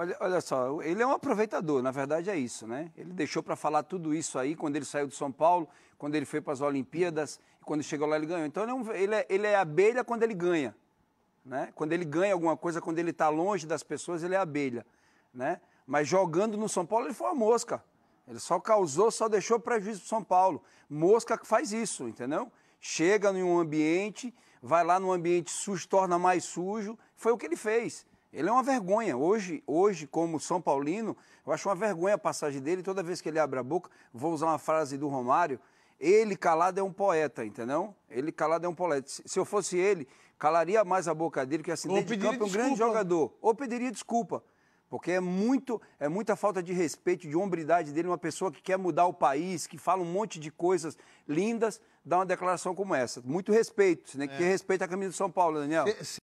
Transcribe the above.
olha, olha só, ele é um aproveitador, na verdade é isso, né? Ele deixou para falar tudo isso aí quando ele saiu de São Paulo, quando ele foi para as Olimpíadas, quando chegou lá ele ganhou. Então ele é, um, ele, é, ele é abelha quando ele ganha, né? Quando ele ganha alguma coisa, quando ele está longe das pessoas, ele é abelha, né? Mas jogando no São Paulo ele foi uma mosca. Ele só causou, só deixou prejuízo para São Paulo. Mosca que faz isso, entendeu? Chega em um ambiente, vai lá no ambiente sujo, torna mais sujo. Foi o que ele fez. Ele é uma vergonha. Hoje, hoje, como São Paulino, eu acho uma vergonha a passagem dele. Toda vez que ele abre a boca, vou usar uma frase do Romário. Ele calado é um poeta, entendeu? Ele calado é um poeta. Se eu fosse ele, calaria mais a boca dele, que assim, dentro de campo é um grande jogador. Ou pediria desculpa. Porque é, muito, é muita falta de respeito, de hombridade dele, uma pessoa que quer mudar o país, que fala um monte de coisas lindas, dá uma declaração como essa. Muito respeito, né? É. Que respeita a camisa de São Paulo, Daniel. Se,